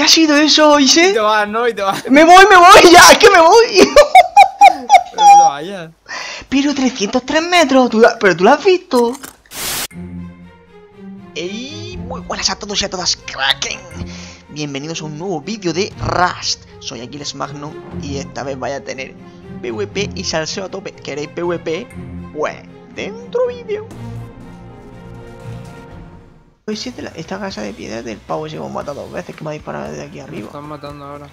¿Qué ha sido eso, Y Ise? te vas, ¿no? Y te vas. Me voy, me voy, ya, es que me voy. Pero no te vayas. Pero 303 metros, ¿tú la- pero tú lo has visto. ¡Ey! Muy buenas a todos y a todas, Kraken. Bienvenidos a un nuevo vídeo de Rust. Soy Aquiles Magno y esta vez vaya a tener PvP y salseo a tope. ¿Queréis PvP? Pues dentro vídeo. Sí, la- esta casa de piedra del pavo se hemos matado dos veces que me ha disparado desde aquí Me arriba. están matando ahora.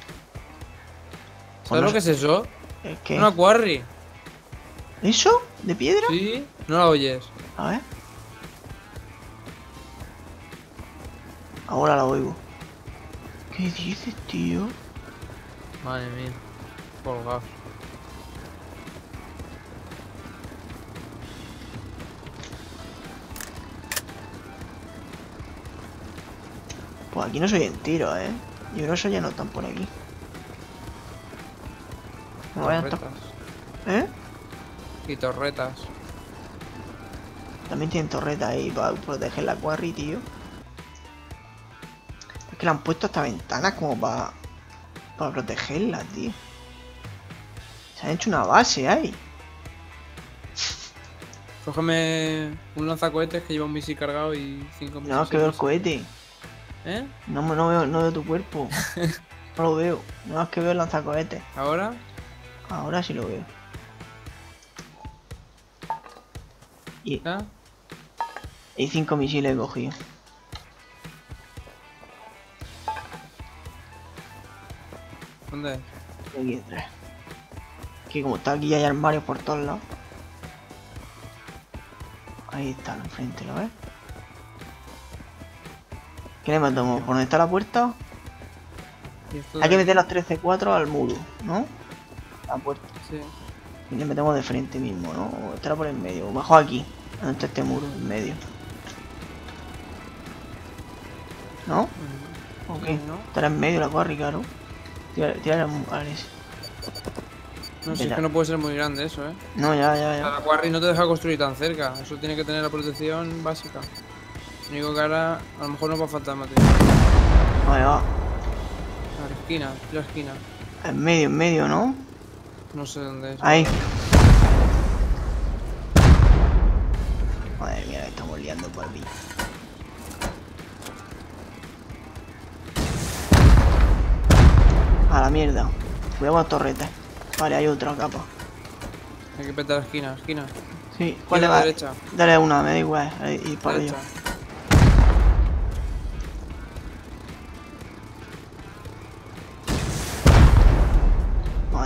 ¿Sabes Bueno, lo que es eso? ¿El qué? Una quarry. ¿Eso? ¿De piedra? ¿Sí? No la oyes. A ver. Ahora la oigo. ¿Qué dices, tío? Madre mía. Colgado. Pues aquí no soy en tiro, ¿eh? Que eso ya no están por aquí. No vayan a estar- Torretas. ¿Eh? Y torretas. También tienen torreta ahí para proteger la quarry, tío. Es que le han puesto hasta ventanas como para... Para protegerla, tío. Se han hecho una base ahí. Cógeme un lanzacohetes que lleva un misil cargado y cinco No, es que veo el cohete. ¿Eh? No, me- no, veo, no veo tu cuerpo. No lo veo. No, es que veo el lanzacohetes. ¿Ahora? Ahora sí lo veo. Y ¿Ya? hay cinco misiles cogidos. ¿Dónde es? Aquí tres. Que como está aquí hay armarios por todos lados. Ahí está, enfrente, ¿lo ves? ¿Qué le matamos? ¿Por dónde está la puerta? ¿Y esto Hay que meter las 13-4 al muro, ¿no? La puerta. Sí. Y le metemos de frente mismo, ¿no? Estará por el medio. O mejor aquí. Donde está este muro, en medio. ¿No? Ok. Sí, ¿no? Estará en medio la quarry, claro. Tira, tira al. No, si es que no puede ser muy grande eso, ¿eh? No, ya, ya, ya. La quarry no te deja construir tan cerca. Eso tiene que tener la protección básica. Único que ahora a lo mejor nos va a faltar material. Vale, va. A la esquina, la esquina. En medio, en medio, ¿no? No sé dónde es. Ahí. Madre mía, que estamos liando por aquí. A la mierda. Cuidado con torretas. Vale, hay otra capa. Hay que petar la esquina, esquina. Sí, ¿cuál le va? derecha. Dale una, me da igual. ahí, Y para ello.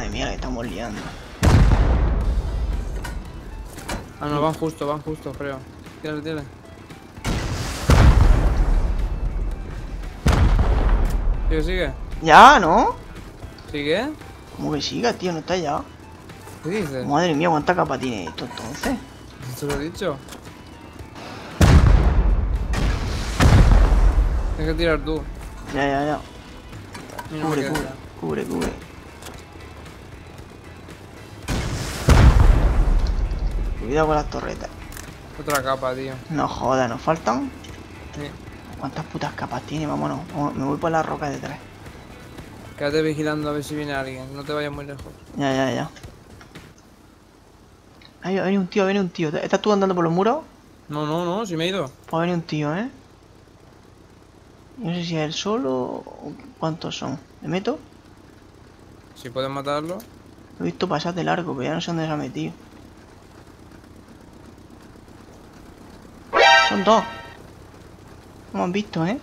Madre mía, que estamos liando. Ah, no, van justo, van justo, creo. Tírale, tírale. Sigue, sigue. ¿Ya, no? ¿Sigue? Como que siga, tío, no está ya. ¿Qué dices? Madre mía, ¿cuánta capa tiene esto entonces? Te lo he dicho. Tienes que tirar tú. Ya, ya, ya. Cubre, cubre, cubre, cubre. Cuidado con las torretas. Otra capa, tío. No jodas, nos faltan. Sí. ¿Cuántas putas capas tiene? Vámonos. Me voy por la roca detrás. Quédate vigilando a ver si viene alguien. No te vayas muy lejos. Ya, ya, ya. Ahí venir un tío, venir un tío. ¿Estás tú andando por los muros? No, no, no, si me he ido. A venir un tío, ¿eh? No sé si es él solo o cuántos son. ¿Le meto? Si puedes matarlo. Lo he visto pasar de largo, pero ya no sé dónde se ha metido. Dos. No me han visto, ¿eh?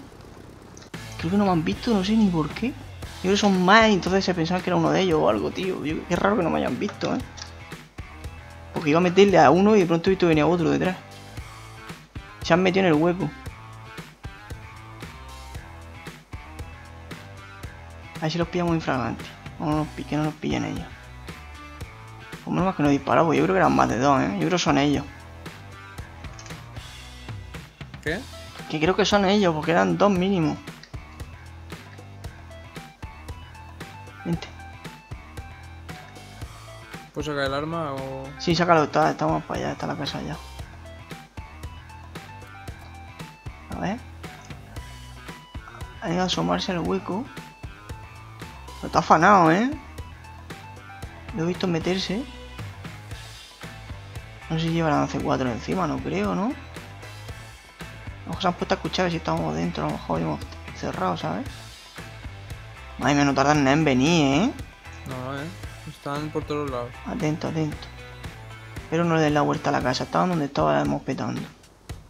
Creo que no me han visto, no sé ni por qué. Yo creo que son más entonces se pensaban que era uno de ellos o algo, tío. Yo- qué raro que no me hayan visto, ¿eh? Porque iba a meterle a uno y de pronto he visto que venía otro detrás. Se han metido en el hueco. A ver si los pillamos infragantes. O no pi- que no nos pillen ellos. Por menos que no disparamos. Yo creo que eran más de dos, ¿eh? Yo creo que son ellos. ¿Qué? Que creo que son ellos, porque eran dos mínimo. Vente. ¿Puedo sacar el arma o.? Sí, sácalo, está, estamos para allá, está la casa ya. A ver. Hay que asomarse al hueco. Pero está afanado, ¿eh? Lo he visto meterse. No sé si lleva la C4 encima, no creo, ¿no? Mejor se han puesto a escuchar si estábamos dentro, a lo mejor hemos cerrado, ¿sabes? Madre mía, no tardan nada en venir, ¿eh? No, eh. Están por todos lados. Atento, atento. Pero no le den la vuelta a la casa, estaban donde estábamos petando.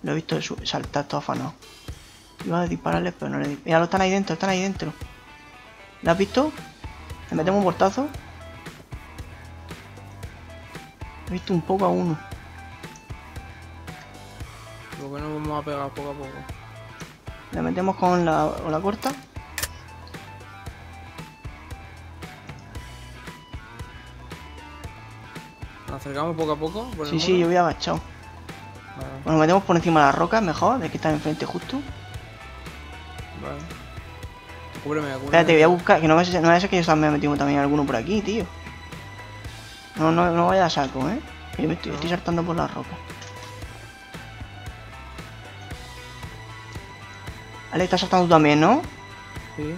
Lo he visto saltar todo afanado. Iba a dispararles, pero no le di. Mira, lo están ahí dentro, están ahí dentro. ¿Lo has visto? Le metemos un portazo. He visto un poco a uno. Lo que nos vamos a pegar poco a poco. Le metemos con la, con la corta. Nos acercamos poco a poco. Por Sí, sí, yo voy agachado. Vale, Bueno, metemos por encima de la roca, mejor, de que está enfrente justo. vale. Cúbreme, cúbreme. Espérate, voy a buscar, que no vaya a ser, no a que yo me he metido también alguno por aquí, tío. No, no, no vaya a saco, ¿eh? Yo me estoy, estoy saltando por la roca. Vale, está saltando tú también, ¿no? Sí.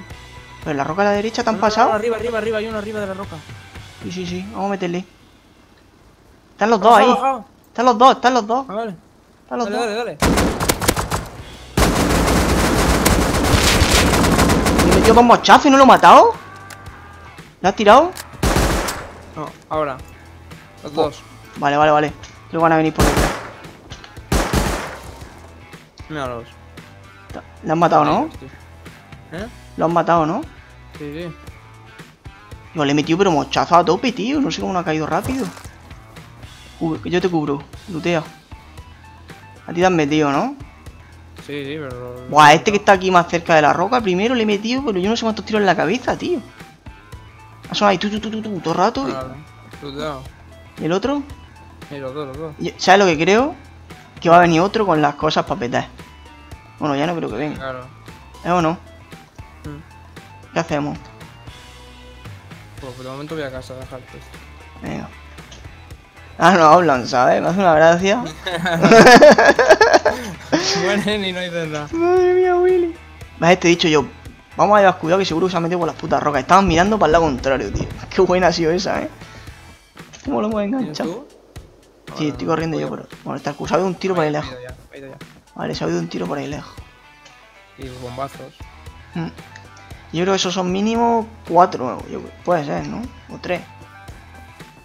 Pero en la roca a la derecha te han No, no, no, pasado. arriba, arriba, arriba. Hay uno arriba de la roca. Sí, sí, sí, vamos a meterle. Están los dos ahí. bajado. Están los dos, están los dos. Ah, vale. Están los Dale, dos. dale, dale. Le he metido dos mochazos y no lo he matado. ¿Le has tirado? No, ahora. Los dos. Vale, vale, vale. Que van a venir por detrás. Míralos. Le han matado, ¿no? ¿Eh? Lo han matado, ¿no? Sí, sí. Yo le he metido pero mochazo a tope, tío. No sé cómo no ha caído rápido. Yo te cubro. Lutea. A ti te has metido, ¿no? Sí, sí, pero. Buah, este que está aquí más cerca de la roca, primero le he metido, pero yo no sé cuántos tiros en la cabeza, tío. Ha sonado ahí tú, tú, tú, tú, tú, todo el rato. Cuidado. ¿Y el otro? Dos, los dos. Y- ¿Sabes lo que creo? Que va a venir otro con las cosas para petar. Bueno, ya no creo que venga. Claro. ¿Eh o no? Mm. ¿Qué hacemos? Pues de momento voy a casa a dejarte. Venga. Ah, no hablan, ¿sabes? Me hace una gracia. Mueren y no dices nada. Madre mía, Willy. Me te he dicho yo. Vamos a llevar cuidado que seguro que se ha metido por las putas rocas. Estaban mirando para el lado contrario, tío. Qué buena ha sido esa, eh. ¿Cómo lo hemos ¿Tienes enganchado? Sí, estoy corriendo yo, pero. Bueno, está ha oído un tiro por ahí lejos. Ya, ya. Vale, se ha oído un tiro por ahí lejos. Y bombazos. Mm. Yo creo que esos son mínimo cuatro. yo- puede ser, ¿no? O tres.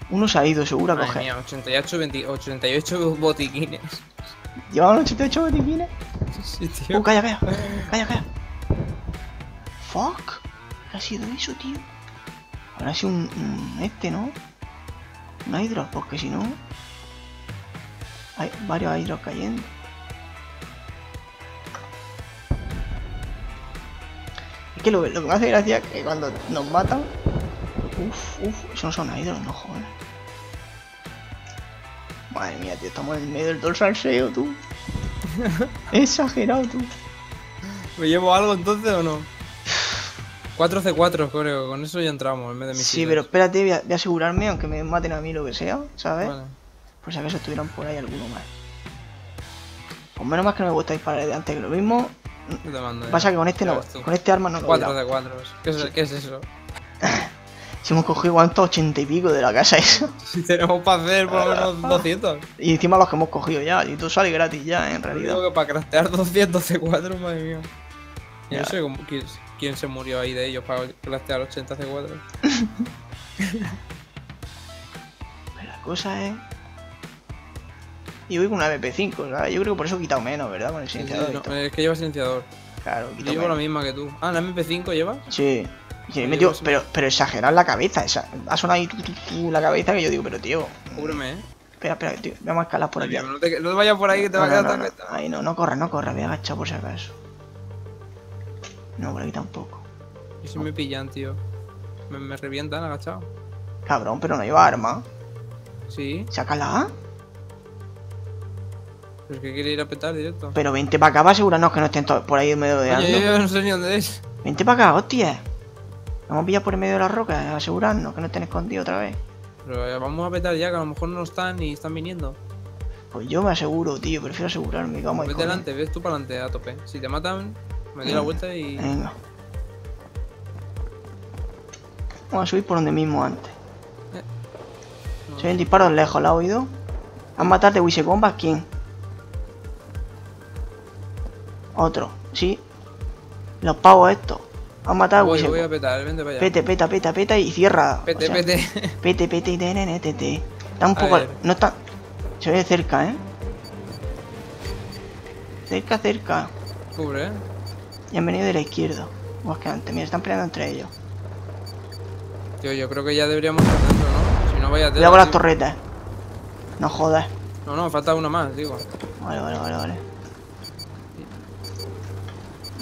Uno se ha ido, seguro, a coger. mía, 88, 20 88 botiquines. ¿Llevaban 88 botiquines? Sí, tío. Uh, calla, calla. Calla, calla. Fuck. ¿Qué ha sido eso, tío? Habrá sido un, un este, ¿no? Un hidro, porque si no. Hay varios hidros cayendo. Que lo, lo que me hace gracia es que cuando nos matan. Uf, uf, eso no son hidros, no joder. Madre mía, tío, estamos en medio del dorsal SEO, tú. Exagerado, tú. ¿Me llevo algo entonces o no? 4C4 creo, con eso ya entramos en vez de misiles. Sí, pero espérate, voy a, voy a asegurarme, aunque me maten a mí lo que sea, ¿sabes? Vale. Por si acaso estuvieran por ahí alguno más. Pues menos mal que no me gusta disparar de antes que lo mismo. Mando. ya. Pasa que con este no, con este arma no lo he dado. 4C4. ¿Qué es, ¿Qué es eso? Si hemos cogido cuántos ochenta y pico de la casa eso. Si tenemos para hacer por lo menos 200. Y encima los que hemos cogido ya, y tú sales gratis ya, en Digo realidad. que para craftear 200 C4, madre mía. Yo no sé cómo- quién, quién se murió ahí de ellos para craftear 80 C4. Pero la cosa es. Y voy con una MP5, ¿sabes? Yo creo que por eso he quitado menos, ¿verdad? Con el Sí, sí, silenciador. no, es que lleva silenciador. Claro, Yo quito llevo la misma que tú. Ah, ¿la MP5 llevas? Sí. Yo llevo pero, pero exagerar la cabeza, esa, ha sonado ahí tu, tu, tu, la cabeza que yo digo, pero tío, Cúbreme, eh. espera, espera, tío, vamos a escalar por aquí. No, te, no te vayas por ahí que te No, va a quedar tan petado. Ahí no, no corre, no corre, voy a agachar por si acaso. No, por aquí tampoco. Y si me pillan, tío. Me, me revientan agachado. Cabrón, pero no lleva arma. Sí, Sácala. Pero es que quiere ir a petar directo. Pero vente para acá para asegurarnos que no estén todos por ahí medio de yo no sé ni dónde es. Vente para acá, hostia. Vamos a pillar por el medio de las rocas, a asegurarnos que no estén escondidos otra vez. Pero eh, vamos a petar ya, que a lo mejor no están y están viniendo. Pues yo me aseguro, tío, prefiero asegurarme que vamos Vete delante, ves tú para adelante a tope. Si te matan, me doy la vuelta y. Venga. Vamos a subir por donde mismo antes. No. Se oyen disparos lejos, ¿la has oído? ¿Han matado de Wise Bombas? ¿Quién? Otro, sí. Los pavos estos. Han matado a Voy, voy a petar, vente para allá. Pete, peta, peta, peta y cierra. o Pete, sea, pete. Pete, pete, nene, tete. Está un A poco. No está. Se ve cerca, ¿eh? Cerca, cerca. Cubre, eh. Y han venido de la izquierda. Más que antes. Mira, están peleando entre ellos. Tío, yo creo que ya deberíamos estar dentro, ¿no? Si no, vaya Cuidado con las torretas. No jodas. No, no, falta una más, digo. Vale, vale, vale, vale.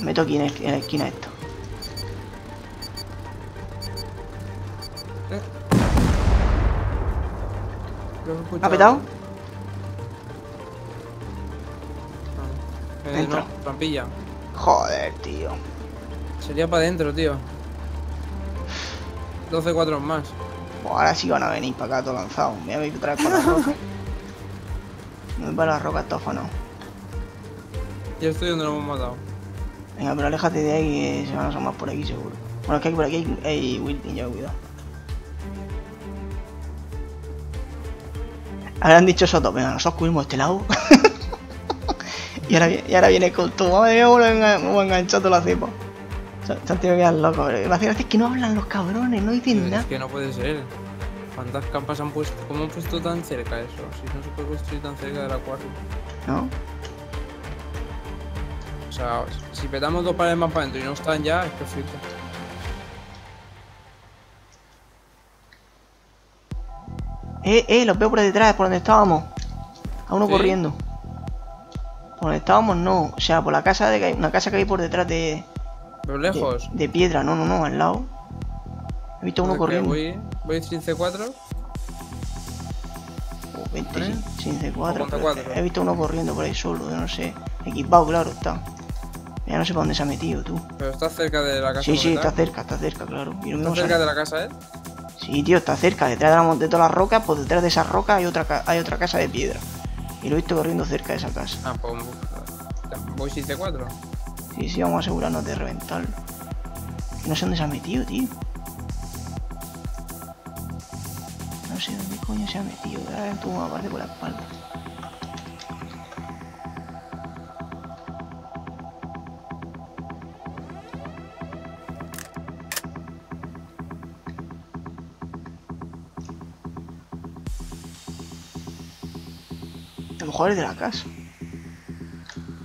Meto aquí en, el- en la esquina esto. Eh. ¿Ha petado? Ah. Dentro. no, trampilla. Joder, tío. Sería para adentro, tío. 12 cuatro más. Pues ahora sí van a venir para acá todo lanzado. Me voy a vez para la roca. Me voy para la roca estófano. Ya estoy donde lo hemos matado. Venga, pero aléjate de ahí que se van a asomar por aquí seguro. Bueno, es que aquí por aquí hay, hay Wilkin, ya cuidado. Han dicho Soto, venga, nosotros cubrimos este lado. y, ahora, y ahora viene con tu madre mía, me engan- me voy a enganchar toda la cepa. Se, han tenido que quedar locos, pero me hace gracia que no hablan los cabrones, no dicen nada. es que no puede ser. ¿Cuántas campas han puesto? ¿Cómo han puesto tan cerca eso? Si no se puede construir tan cerca del acuario. ¿No? Sea, si petamos dos paredes más para adentro y no están ya, es que flipo. Eh, eh, los veo por detrás, por donde estábamos. A uno ¿Sí? corriendo. Por donde estábamos no, o sea, por la casa de que hay, una casa que hay por detrás de, Pero lejos. de piedra, no, no, no, al lado. He visto uno corriendo. Voy, voy sin C4. Oh, vente, ¿Eh? sin, sin C4. O con pero C4. He visto uno corriendo por ahí solo, no sé. Equipado, claro, está. Ya no sé para dónde se ha metido tú. Pero está cerca de la casa. Sí, sí, está cerca, está cerca, claro. Y lo ¿Está cerca de la casa, eh? Sí, tío, está cerca, detrás de, la, de todas las rocas, pues detrás de esa roca hay otra, hay otra casa de piedra. Y lo he visto corriendo cerca de esa casa. Ah, pues voy sin C4. Sí, sí, vamos a asegurarnos de reventarlo. No sé dónde se ha metido, tío. No sé dónde coño se ha metido. Ahora una parte por la espalda. A lo mejor es de la casa.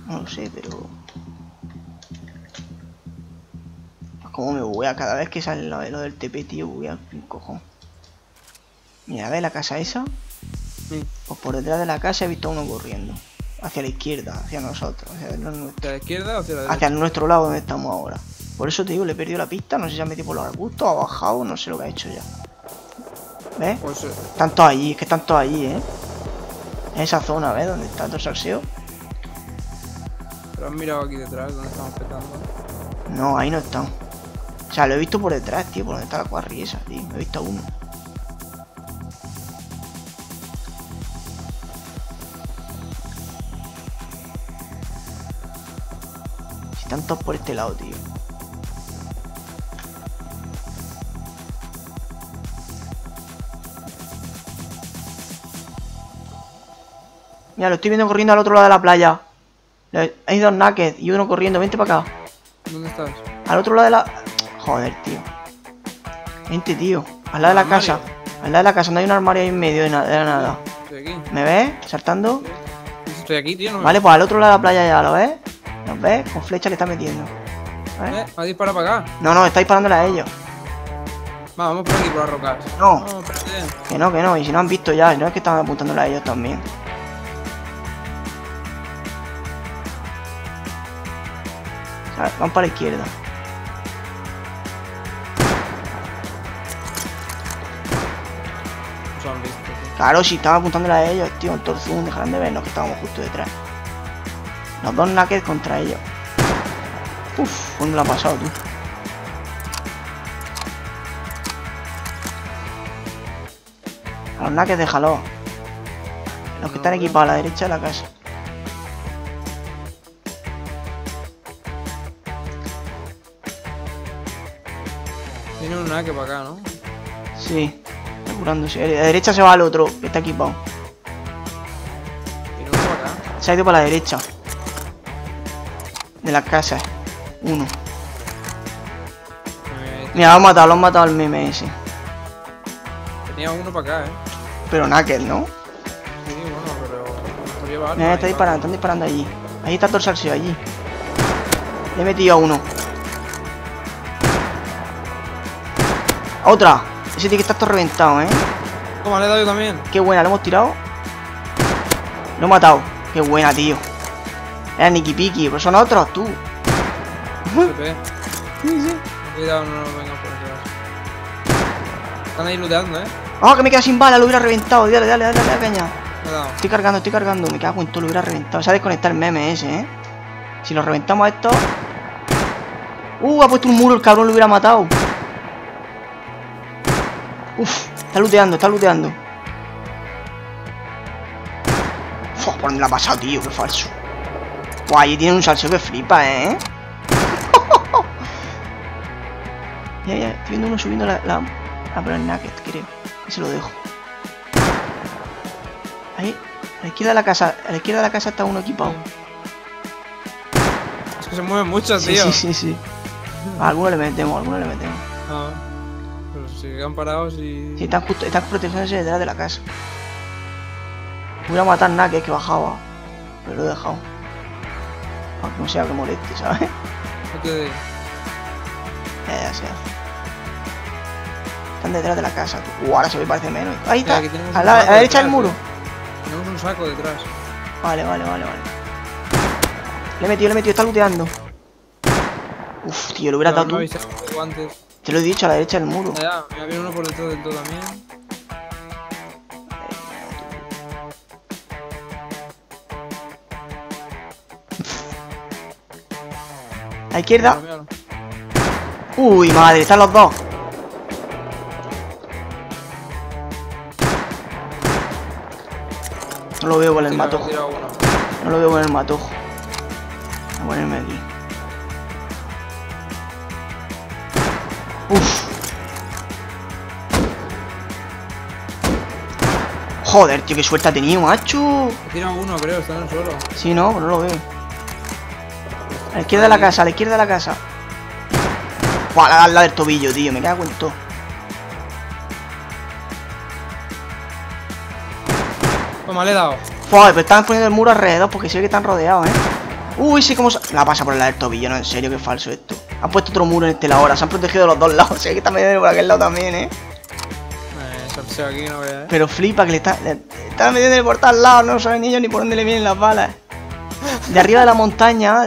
No lo sé, pero... Como me buguea cada vez que sale lo, lo del TP, tío, buguea un cojón. Mira, ¿ves la casa esa? Sí. Pues por detrás de la casa he visto a uno corriendo. Hacia la izquierda, hacia nosotros, hacia, lo nuestro, ¿Hacia la izquierda o hacia la derecha? hacia nuestro lado donde estamos ahora. Por eso te digo, le he perdido la pista, no sé si se ha metido por los arbustos, ha bajado, no sé lo que ha hecho ya. ¿Ves? Pues eh, Están todos allí, es que están todos allí, ¿eh? En esa zona, ¿ves? Donde está todo el salseo. pero has mirado aquí detrás donde estamos petando. No, ahí no están. O sea, lo he visto por detrás, tío, por donde está la cuarri esa, tío. He visto a uno. Si están todos por este lado, tío. Mira, lo estoy viendo corriendo al otro lado de la playa. Hay dos naked y uno corriendo. Vente para acá. ¿Dónde estás? Al otro lado de la... Joder, tío. Vente, tío. Al lado de la casa. Al lado de la casa. No hay un armario ahí en medio de, na- de la nada. Estoy aquí. ¿Me ves? Saltando. Estoy aquí, tío. No me- Vale, pues al otro lado de la playa ya, ¿lo ves? ¿Nos ves? Con flecha le está metiendo. Eh, ha disparado para acá. No, no, está disparándole a ellos. Va, vamos por aquí, por las rocas. No. No. Que no, que no. Y si no han visto ya, no es que estaban apuntándole a ellos también. Van para la izquierda. Claro, si estaban apuntándole a ellos, tío, en todo el zoom, dejarán de vernos que estábamos justo detrás. Los dos naked contra ellos. Uf, ¿dónde lo ha pasado tú? A los naked déjalo. Los que están equipados a la derecha de la casa. Naque para acá, ¿no? Sí, está curándose. A la derecha se va al otro, que está equipado. Y no para acá. Se ha ido para la derecha. De las casas. Uno. Eh, Mira, lo han matado, lo han matado al meme ese. tenía uno para acá, eh. Pero Knuckles, ¿no? Sí, bueno, pero. Mira, está disparando, están disparando allí. Ahí está salseo, allí. Le he metido a uno. Otra. Ese tiene que estar todo reventado, ¿eh? Toma, le he dado yo también. Qué buena, lo hemos tirado. Lo he matado. Qué buena, tío. Era Niki Piki, pero son otros, tú. CP. Cuidado, no nos vengan por detrás. Están ahí looteando, eh. ¡Ah, que me queda sin bala! Lo hubiera reventado. Dale, dale, dale, dale, caña. Estoy cargando, estoy cargando. Me cago en todo, lo hubiera reventado. Se ha desconectado el meme ese, ¿eh? Si lo reventamos a esto... ¡Uh! Ha puesto un muro el cabrón, lo hubiera matado. Uf, está looteando, está looteando. Uf, ¿por dónde la ha pasado, tío? Qué falso. Buah, ahí tiene un salseo que flipa, ¿eh? ya, ya, estoy viendo uno subiendo la... la... La Brand Nugget, creo. Ese lo dejo. Ahí, a la izquierda de la casa, a la izquierda de la casa está uno equipado. Es que se mueven mucho, Sí, tío. sí, sí, sí. A alguno le metemos, a alguno le metemos. Ah, si quedan parados y. Sí, están justo, están protegiéndose detrás de la casa. Voy a matar nada que es que bajaba. Pero lo he dejado. Aunque no sea que moleste, ¿sabes? No te de- Ya, ya sea. Están detrás de la casa. tú. Uh, ahora se ve parece menos. Ahí está. A la, a derecha del muro. Tenemos un saco detrás. Vale, vale, vale, vale. Le he metido, le he metido, está looteando. Uf, tío, lo hubiera No, dado me tú. Te lo he dicho, a la derecha del muro. Ya, me había uno por detrás del todo también. A la izquierda. Míralo, míralo. Uy, madre, están los dos. No lo veo con el matojo. No lo veo con el matojo. Voy a ponerme aquí. Uf. Joder, tío, qué suerte ha tenido, macho. He tirado uno, creo, está en el suelo. Sí, no, no lo veo. A la izquierda de la casa, a la izquierda de la casa. Buah, la, la del tobillo, tío, me cago en todo. Toma, le he dado. Joder, pero están poniendo el muro alrededor porque se ve que están rodeados, ¿eh? Uy, sí, como... La pasa por el lado del tobillo, no, en serio, qué falso esto. Han puesto otro muro en este lado ahora, se han protegido de los dos lados. Ve que están metiendo por aquel lado también, ¿eh? Eh, aquí, no veas, eh. Pero flipa que le están... Le, están metiendo por todos lados, no saben ellos ni por dónde le vienen las balas. De arriba de la montaña.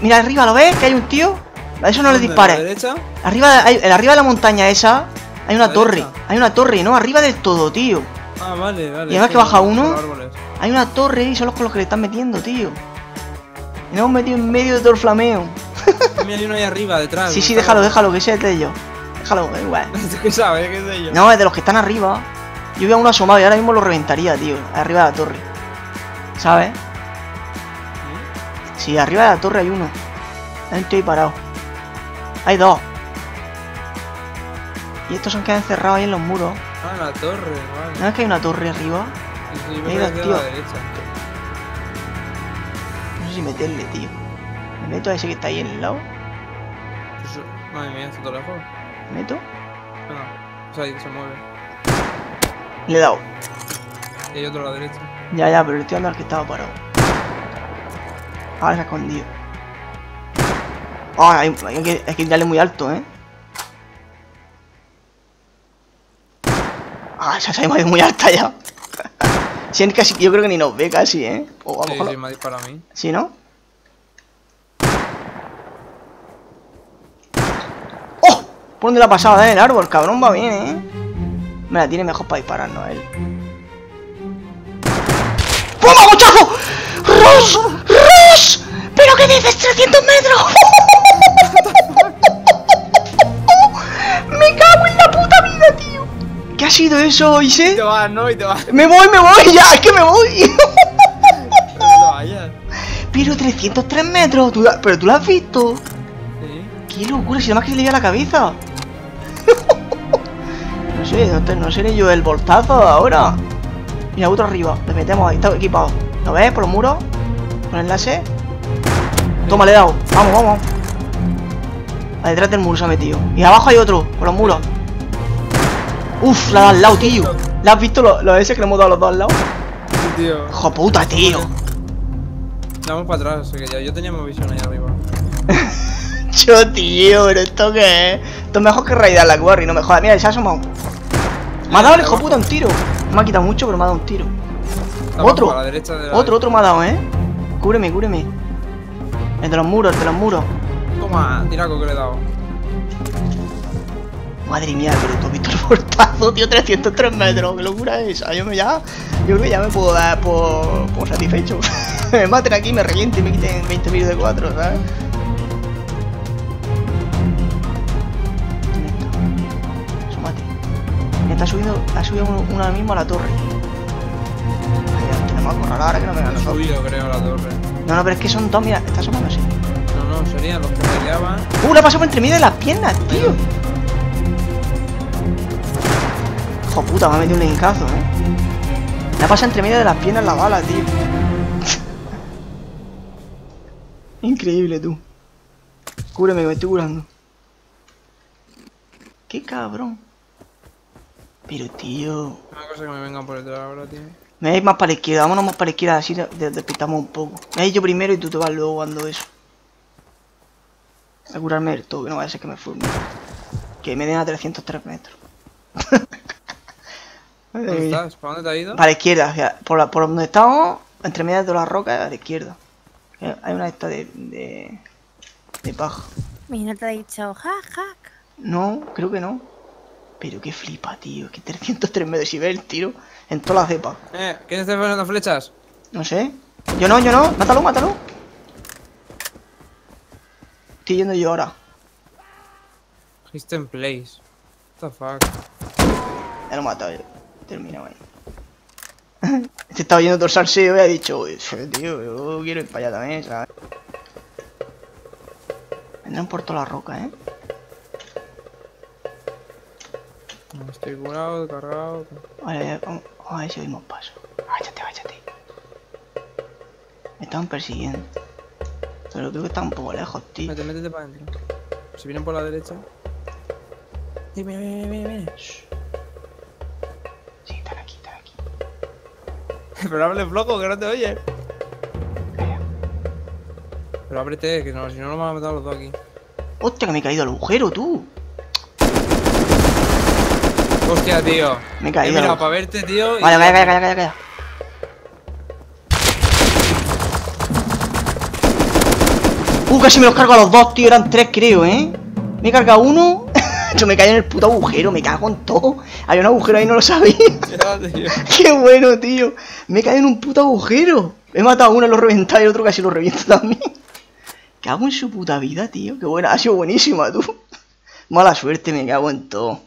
Mira, arriba, ¿lo ves? Que hay un tío. A eso no le. ¿A dispares. Arriba, hay, arriba de la montaña esa hay una ¿La torre. derecha? Hay una torre, ¿no? Arriba del todo, tío. Ah, vale, vale. Y además que baja uno. Hay una torre y son los con los que le están metiendo, tío. Y nos hemos metido en medio de todo el flameo. Mira, hay uno ahí arriba, detrás. Sí, sí, déjalo, déjalo, que sea de ellos. Déjalo, da igual. ¿Qué sabes? ¿Qué sé yo? No, es de los que están arriba. Yo veo a uno asomado y ahora mismo lo reventaría, tío. Arriba de la torre. ¿Sabes? Sí, arriba de la torre hay uno. Hay ahí parado. Hay dos. Y estos se han quedado encerrados ahí en los muros. Ah, la torre, vale. ¿No es que hay una torre arriba? Sí, sí, yo que era tío. No sé si meterle, tío. ¿Me meto a ese que está ahí en el lado? Pues, madre mía, lejos. ¿Me meto? Ah, o sea, ahí se mueve. Le he dado. Y hay otro a la derecha. Ya, ya, pero le estoy dando al que estaba parado. Ahora se ha escondido. Ah, hay, hay que, hay que darle muy alto, ¿eh? Ah, esa se ha ido muy alta ya. Es casi, yo creo que ni nos ve casi, ¿eh? O a lo Sí, mejor... sí, me ha disparado a mí. ¿Sí, no? ¿Por dónde la ha pasado? En el árbol, cabrón, va bien, ¿eh? Me la tiene mejor para dispararnos a él. ¡Pumba, muchacho! ¡Ross! ¡Ross! ¿Pero qué dices? ¡300 metros! ¡Me cago en la puta vida, tío! ¿Qué ha sido eso, Ise? te vas, ¿no? Y te vas. ¡Me voy, me voy! ¡Ya! ¡Es que me voy! Pero 303 metros, ¿tú la- pero tú lo has visto. Sí. ¡Qué locura! Si nada más que se le veía la cabeza. No sé, no, seré yo el voltazo ahora. Mira, otro arriba. Le metemos ahí, está equipado. ¿Lo ves por los muros? Con el láser. Toma, le he dado. Vamos, vamos. A detrás del muro se ha metido. Y abajo hay otro, por los muros. Uf, la da al lado, tío. ¿Le has visto los, S que le hemos dado a los dos al lado? Sí, tío. Hijo puta, tío. Vamos para atrás, que ya yo tenía mi visión ahí arriba. Yo, tío, pero esto qué es. Esto es mejor que raidar la quarry, no me jodas. Mira, se ha asomado. Me ha dado el hijo puta un tiro. Me ha quitado mucho, pero me ha dado un tiro. Está Otro. A la derecha de la Otro, otro me ha dado, ¿eh? Cúbreme, cúbreme. El de los muros, el de los muros. Toma, tiraco que le he dado. Madre mía, pero tú has visto el portazo, tío, 303 metros. Qué locura es esa. Yo me ya. Yo creo que ya me puedo dar por, por satisfecho. me maten aquí, me revienten y me quiten 20 mil de 4, ¿sabes? Me está subiendo, ha subido uno, ahora mismo a la torre. Ay, tenemos que correr ahora que no me He vean nosotros. subido, creo, la torre. No, no, pero es que son dos, mira, está asomándose. No, no, serían los que peleaban. ¡Uh, la pasó por entre medio de las piernas, tío! Hijo puta, me ha metido un linkazo, eh. La pasa entre medio de las piernas la bala, tío. Increíble, tú. Cúreme, que me estoy curando. Qué cabrón. Pero, tío... Una cosa que me vengan por detrás ahora, tío. Me vais más para la izquierda, vámonos más para la izquierda, así de- de- despistamos un poco. Me vais yo primero y tú te vas luego cuando eso. A curarme el todo, que no vaya a ser que me fulme. Que me den a 303 metros. ¿Dónde estás? ¿Para dónde te has ido? Para la izquierda, o sea, por, la, por donde estamos, entre medias de las rocas, a la izquierda. Eh, Hay una esta de, de, de paja. Mi no te ha dicho, ja, ja. No, creo que no. Pero qué flipa, tío. Que 303 metros y ve el tiro en toda la cepa. Eh, ¿quién está poniendo flechas? No sé. Yo no, yo no. Mátalo, mátalo. Estoy yendo yo ahora. Hidden place. What the fuck. Ya lo he matado yo. Terminado ahí. Este estaba yendo todo salseo y ha dicho, "Uy, tío, yo quiero ir para allá también, ¿sabes? Vendrán por toda la roca, ¿eh? Estoy curado, cargado. Vale, vamos a ver si oímos paso. Váyate, váyate. Me estaban persiguiendo. Pero creo que está un poco lejos, tío. Métete, métete para adentro. Si vienen por la derecha. Sí, mira, mira, mira, mira. Shh. Sí, están aquí, están aquí. Pero hable flojo, que no te oye. Calla. Pero ábrete, que no, si no nos van a matar los dos aquí. Hostia, que me he caído al agujero, tú. Hostia, tío. Me he caído. He mirado para verte, tío. Vale, calla, calla, calla. Uh, casi me los cargo a los dos, tío. Eran tres, creo, ¿eh? Me he cargado uno. Yo me caí en el puto agujero, me cago en todo. Hay un agujero ahí, no lo sabía. Ya, tío. Qué bueno, tío. Me he caído en un puto agujero. He matado a uno, lo he reventado y el otro casi lo reviento también. Cago en su puta vida, tío. Qué buena. Ha sido buenísima, tú. Mala suerte, me cago en todo.